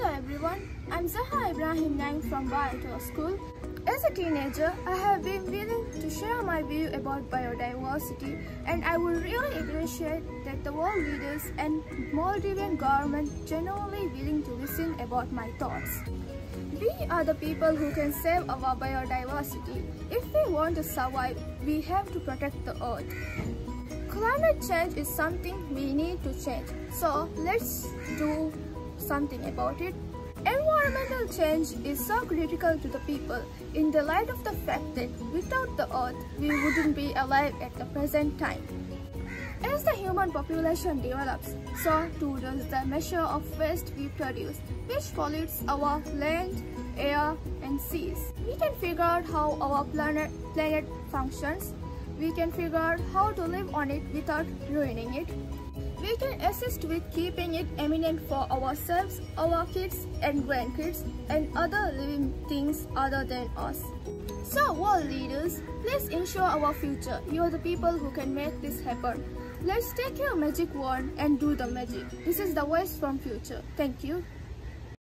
Hello everyone, I'm Zaha Ibrahim Naim from Baa Atoll School. As a teenager, I have been willing to share my view about biodiversity and I would really appreciate that the world leaders and Maldivian government generally willing to listen about my thoughts. We are the people who can save our biodiversity. If we want to survive, we have to protect the earth. Climate change is something we need to change. So let's do something about it. Environmental change is so critical to the people in the light of the fact that without the earth, we wouldn't be alive at the present time. As the human population develops, so too does the measure of waste we produce, which pollutes our land, air and seas. We can figure out how our planet, planet functions. We can figure out how to live on it without ruining it. We can assist with keeping it eminent for ourselves, our kids and grandkids and other living things other than us. So world leaders, please ensure our future. You are the people who can make this happen. Let's take your magic wand and do the magic. This is the voice from future. Thank you.